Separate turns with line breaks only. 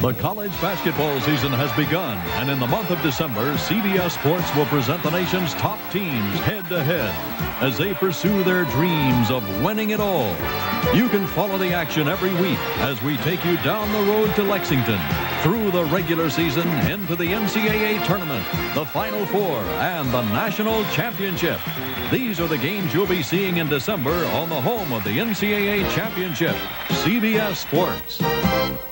The college basketball season has begun, and in the month of December, CBS Sports will present the nation's top teams head to head as they pursue their dreams of winning it all. You can follow the action every week as we take you down the road to Lexington, through the regular season, into the NCAA tournament, the Final Four, and the National Championship. These are the games you'll be seeing in December on the home of the NCAA Championship, CBS Sports.